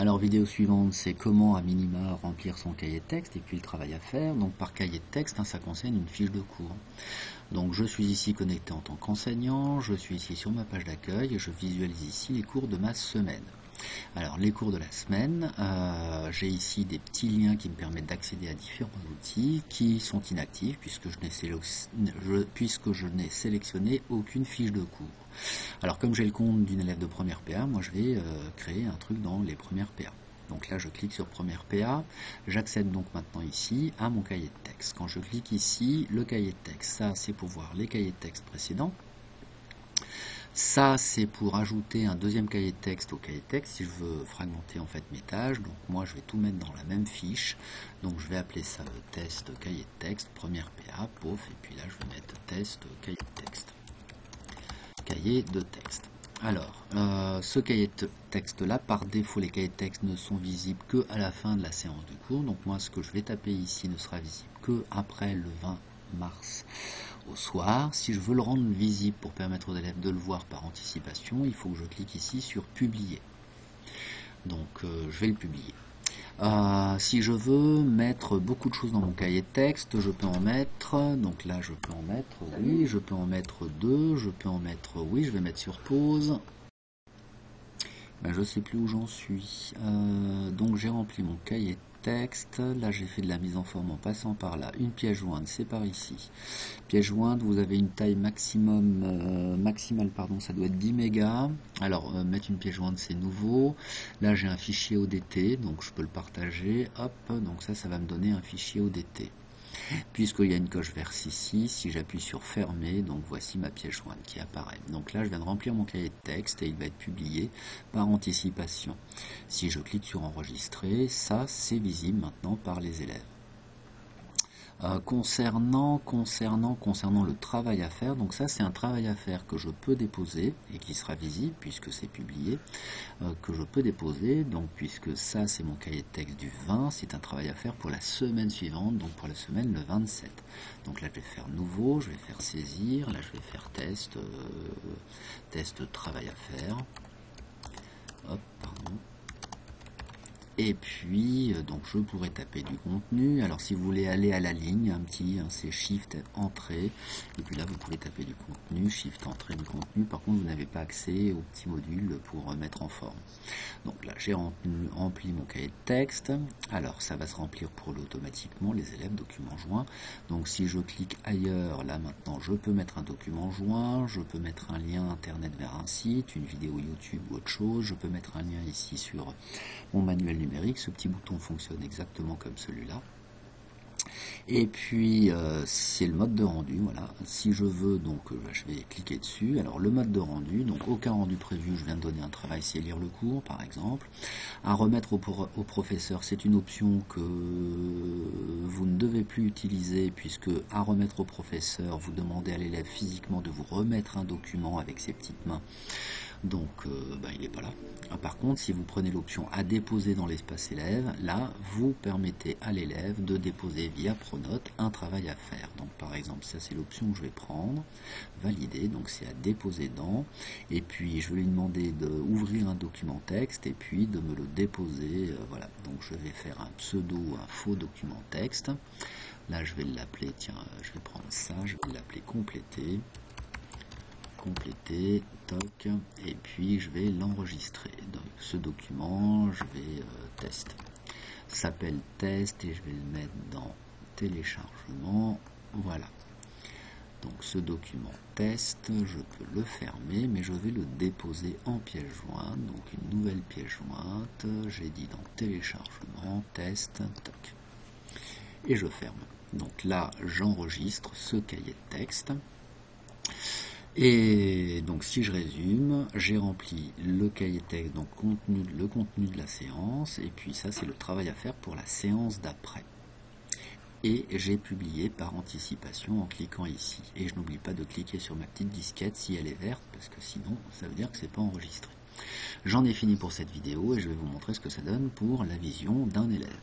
Alors vidéo suivante, c'est comment à minima remplir son cahier texte et puis le travail à faire. Donc par cahier texte, hein, ça concerne une fiche de cours. Donc je suis ici connecté en tant qu'enseignant, je suis ici sur ma page d'accueil et je visualise ici les cours de ma semaine. Alors les cours de la semaine, euh, j'ai ici des petits liens qui me permettent d'accéder à différents outils qui sont inactifs puisque je n'ai sélectionné aucune fiche de cours. Alors comme j'ai le compte d'une élève de première PA, moi je vais euh, créer un truc dans les premières PA. Donc là, je clique sur première PA. J'accède donc maintenant ici à mon cahier de texte. Quand je clique ici, le cahier de texte, ça c'est pour voir les cahiers de texte précédents. Ça, c'est pour ajouter un deuxième cahier de texte au cahier de texte si je veux fragmenter en fait mes tâches. Donc moi, je vais tout mettre dans la même fiche. Donc je vais appeler ça test cahier de texte, première PA, pof, et puis là, je vais mettre test cahier de texte. Cahier de texte. Alors, euh, ce cahier de texte-là, par défaut, les cahiers de texte ne sont visibles que à la fin de la séance de cours. Donc moi, ce que je vais taper ici ne sera visible que après le 20 mars au soir. Si je veux le rendre visible pour permettre aux élèves de le voir par anticipation, il faut que je clique ici sur publier. Donc euh, je vais le publier. Euh, si je veux mettre beaucoup de choses dans mon cahier de texte, je peux en mettre, donc là je peux en mettre, oui, je peux en mettre deux, je peux en mettre, oui, je vais mettre sur pause. Ben, je sais plus où j'en suis. Euh, donc j'ai rempli mon cahier de Là, j'ai fait de la mise en forme en passant par là. Une pièce jointe, c'est par ici. Pièce jointe, vous avez une taille maximum, euh, maximale, pardon, ça doit être 10 mégas. Alors, euh, mettre une pièce jointe, c'est nouveau. Là, j'ai un fichier ODT, donc je peux le partager. Hop, donc ça, ça va me donner un fichier ODT. Puisqu'il y a une coche verte ici, si j'appuie sur fermer, donc voici ma pièce jointe qui apparaît. Donc là, je viens de remplir mon cahier de texte et il va être publié par anticipation. Si je clique sur enregistrer, ça c'est visible maintenant par les élèves. Euh, concernant, concernant, concernant le travail à faire, donc ça c'est un travail à faire que je peux déposer et qui sera visible puisque c'est publié, euh, que je peux déposer, donc puisque ça c'est mon cahier de texte du 20, c'est un travail à faire pour la semaine suivante, donc pour la semaine le 27. Donc là je vais faire nouveau, je vais faire saisir, là je vais faire test, euh, test travail à faire. Hop, pardon. Et puis, euh, donc je pourrais taper du contenu. Alors si vous voulez aller à la ligne, un petit, c'est Shift Entrée. Et puis là, vous pouvez taper du contenu, Shift Entrée du contenu. Par contre, vous n'avez pas accès au petit module pour mettre en forme. Donc là, j'ai rempli, mon cahier de texte. Alors, ça va se remplir pour l'automatiquement, les élèves, documents joints. Donc si je clique ailleurs, là maintenant, je peux mettre un document joint. Je peux mettre un lien internet vers un site, une vidéo YouTube ou autre chose. Je peux mettre un lien ici sur mon manuel ce petit bouton fonctionne exactement comme celui-là. Et puis euh, c'est le mode de rendu, voilà. Si je veux, donc euh, je vais cliquer dessus. Alors le mode de rendu, donc aucun rendu prévu, je viens de donner un travail, c'est lire le cours par exemple. À remettre au, au professeur, c'est une option que vous ne devez plus utiliser puisque à remettre au professeur, vous demandez à l'élève physiquement de vous remettre un document avec ses petites mains. Donc euh, ben, il n'est pas là. Ah, par contre, si vous prenez l'option à déposer dans l'espace élève, là, vous permettez à l'élève de déposer via Pronote un travail à faire. Donc par exemple, ça c'est l'option que je vais prendre, valider, donc c'est à déposer dans, et puis je vais lui demander d'ouvrir un document texte et puis de me le déposer, euh, voilà. Donc je vais faire un pseudo, un faux document texte. Là, je vais l'appeler, tiens, je vais prendre ça, je vais l'appeler compléter compléter, et puis je vais l'enregistrer. Donc ce document, je vais euh, test. S'appelle test et je vais le mettre dans téléchargement. Voilà. Donc ce document test, je peux le fermer, mais je vais le déposer en pièce jointe. Donc une nouvelle pièce jointe, j'ai dit dans téléchargement, test, toc. Et je ferme. Donc là, j'enregistre ce cahier de texte. Et donc si je résume, j'ai rempli le cahier texte, donc le contenu de la séance, et puis ça c'est le travail à faire pour la séance d'après. Et j'ai publié par anticipation en cliquant ici. Et je n'oublie pas de cliquer sur ma petite disquette si elle est verte, parce que sinon ça veut dire que c'est pas enregistré. J'en ai fini pour cette vidéo et je vais vous montrer ce que ça donne pour la vision d'un élève.